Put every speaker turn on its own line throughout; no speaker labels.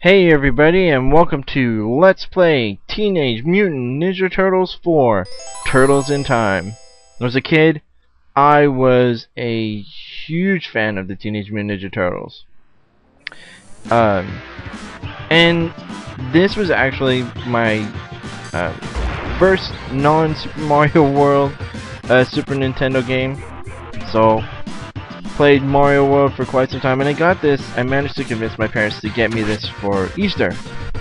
Hey everybody and welcome to Let's Play Teenage Mutant Ninja Turtles 4 Turtles in Time. Was a kid, I was a huge fan of the Teenage Mutant Ninja Turtles. Um, and this was actually my uh, first non-Super Mario World uh, Super Nintendo game. So played Mario World for quite some time, and I got this. I managed to convince my parents to get me this for Easter,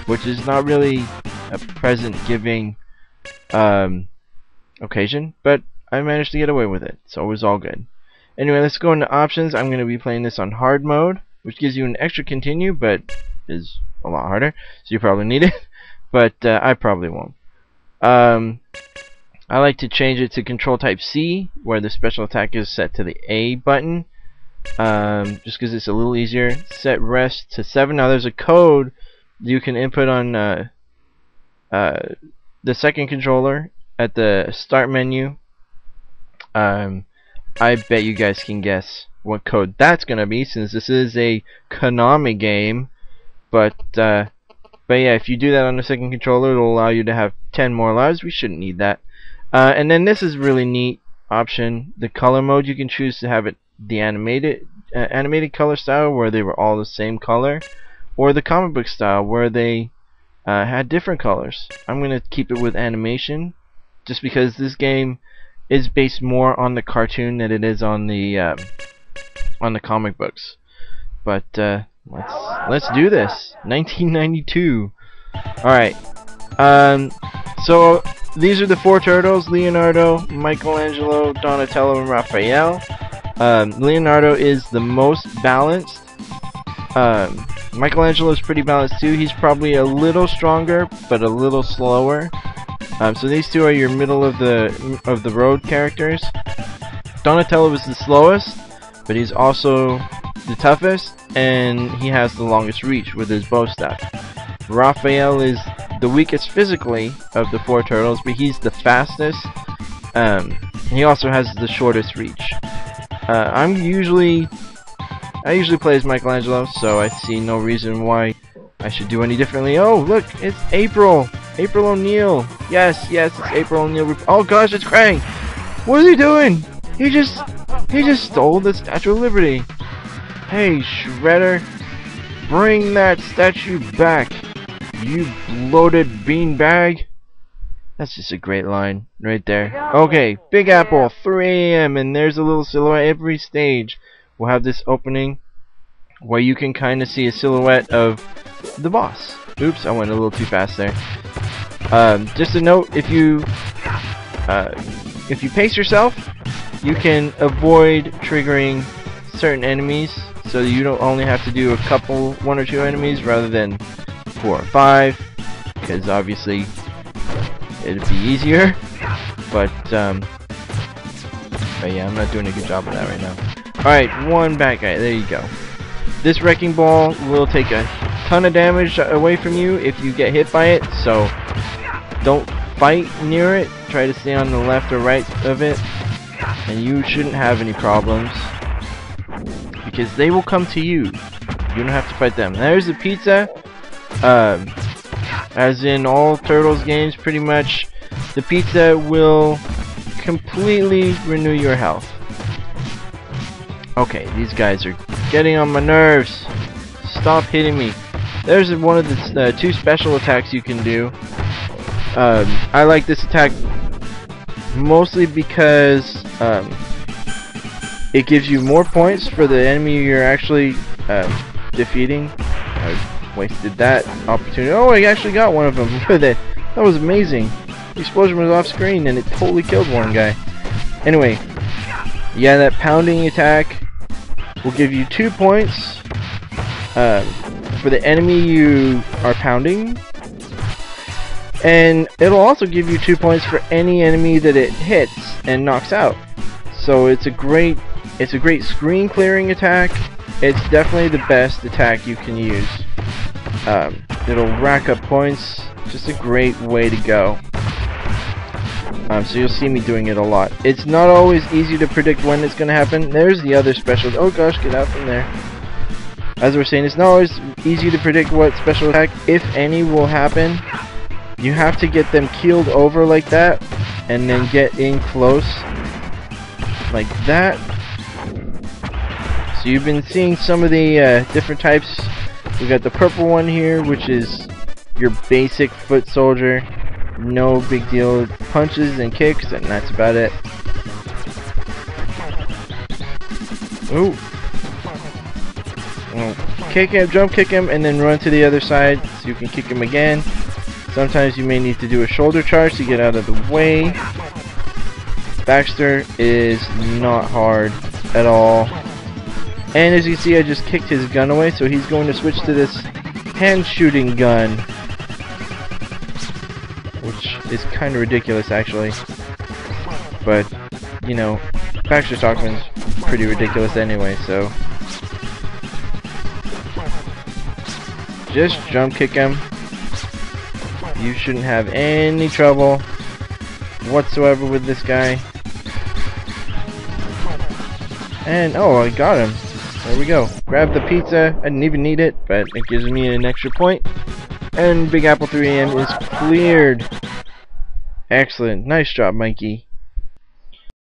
which is not really a present-giving um, occasion, but I managed to get away with it, so it was all good. Anyway, let's go into options. I'm going to be playing this on hard mode, which gives you an extra continue, but is a lot harder, so you probably need it, but uh, I probably won't. Um, I like to change it to control type C, where the special attack is set to the A button um, just because it's a little easier. Set rest to 7. Now there's a code you can input on uh, uh, the second controller at the start menu. Um, I bet you guys can guess what code that's going to be since this is a Konami game. But, uh, but yeah, if you do that on the second controller, it'll allow you to have 10 more lives. We shouldn't need that. Uh, and then this is really neat option. The color mode, you can choose to have it the animated uh, animated color style where they were all the same color or the comic book style where they uh, had different colors. I'm gonna keep it with animation just because this game is based more on the cartoon than it is on the uh, on the comic books. But uh, let's let's do this. 1992. All right. Um, so these are the four turtles: Leonardo, Michelangelo, Donatello, and Raphael. Um, Leonardo is the most balanced. Um, Michelangelo is pretty balanced too. He's probably a little stronger, but a little slower. Um, so these two are your middle of the of the road characters. Donatello is the slowest, but he's also the toughest, and he has the longest reach with his bow staff. Raphael is the weakest physically of the four turtles, but he's the fastest. Um, he also has the shortest reach. Uh, I'm usually I usually play as Michelangelo, so I see no reason why I should do any differently. Oh, look, it's April. April O'Neil. Yes, yes, it's April O'Neil. Oh gosh, it's Krang. What is he doing? He just he just stole the Statue of Liberty. Hey, Shredder, bring that statue back, you bloated beanbag. That's just a great line right there. Okay, Big Apple, 3 a.m. and there's a little silhouette every stage. We'll have this opening where you can kind of see a silhouette of the boss. Oops, I went a little too fast there. Um, just a note, if you uh, if you pace yourself, you can avoid triggering certain enemies, so you don't only have to do a couple, one or two enemies rather than four or five, because obviously it'd be easier. But um, but yeah, I'm not doing a good job of that right now. Alright, one bad guy. There you go. This wrecking ball will take a ton of damage away from you if you get hit by it, so don't fight near it. Try to stay on the left or right of it, and you shouldn't have any problems because they will come to you. You don't have to fight them. There's the pizza. Um, as in all Turtles games, pretty much, the pizza will completely renew your health. Okay, these guys are getting on my nerves. Stop hitting me. There's one of the uh, two special attacks you can do. Um, I like this attack mostly because um, it gives you more points for the enemy you're actually uh, defeating. I wasted that opportunity. Oh, I actually got one of them. That was amazing. The explosion was off screen and it totally killed one guy. Anyway, yeah, that pounding attack will give you two points uh, for the enemy you are pounding. And it'll also give you two points for any enemy that it hits and knocks out. So it's a great it's a great screen clearing attack. It's definitely the best attack you can use. Um, it'll rack up points. Just a great way to go. Um, so you'll see me doing it a lot. It's not always easy to predict when it's going to happen. There's the other special. Oh gosh, get out from there. as we're saying, it's not always easy to predict what special attack, if any, will happen. You have to get them keeled over like that, and then get in close, like that. So you've been seeing some of the uh, different types. We got the purple one here, which is your basic foot soldier. No big deal. Punches and kicks, and that's about it. Ooh. kick him, jump kick him, and then run to the other side so you can kick him again. Sometimes you may need to do a shoulder charge to get out of the way. Baxter is not hard at all. And as you see, I just kicked his gun away, so he's going to switch to this hand shooting gun. Which is kind of ridiculous, actually. But, you know, Baxter Stockman's pretty ridiculous anyway, so... Just jump kick him. You shouldn't have any trouble whatsoever with this guy. And, oh, I got him. There we go. Grab the pizza. I didn't even need it, but it gives me an extra point. And Big Apple 3AM is cleared. Excellent. Nice job, Mikey.